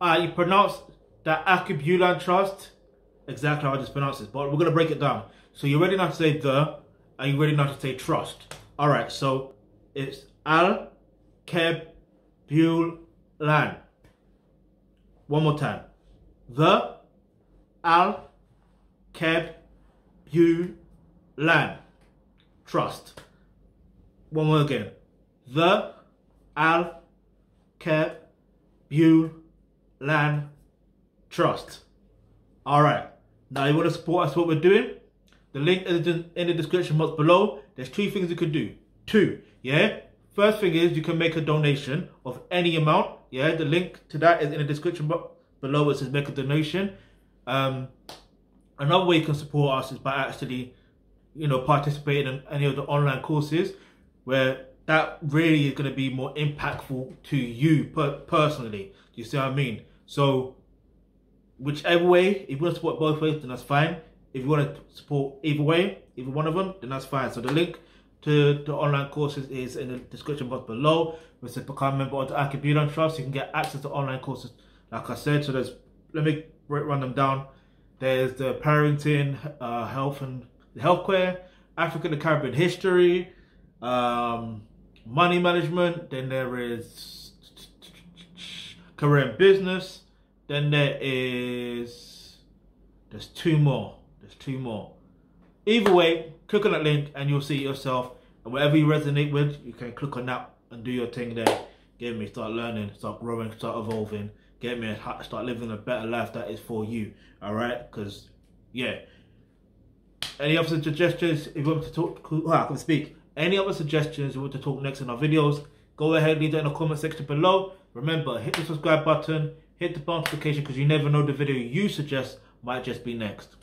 uh, you pronounce that Alkebulan Trust exactly how I just pronounced it, but we're gonna break it down. So you're ready now to say the, and you're ready now to say trust. All right, so it's Al Keb Bulan. One more time. The Al Keb Bulan Trust. One more again. The Al Keb Bulan Trust. All right. Now you want to support us what we're doing? The link is in the description box below. There's two things you can do. Two, yeah? First thing is you can make a donation of any amount. Yeah, the link to that is in the description box below. It says make a donation. Um, another way you can support us is by actually, you know, participating in any of the online courses where that really is going to be more impactful to you per personally. Do you see what I mean? So whichever way, if you want to support both ways, then that's fine. If you want to support either way, either one of them, then that's fine. So the link to the online courses is in the description box below. Which says become a member of the Alkebulan Trust. You can get access to online courses, like I said. So there's, let me run them down. There's the parenting, uh, health and healthcare, African and Caribbean history, um, money management. Then there is career and business, then there is, there's two more. There's two more. Either way, click on that link and you'll see it yourself. And whatever you resonate with, you can click on that and do your thing there. Get me, start learning, start growing, start evolving. Get me, start living a better life that is for you. All right? Because, yeah. Any other suggestions? If you want to talk, oh, I can speak. Any other suggestions you want to talk next in our videos? Go ahead, leave that in the comment section below. Remember, hit the subscribe button, hit the notification because you never know the video you suggest might just be next.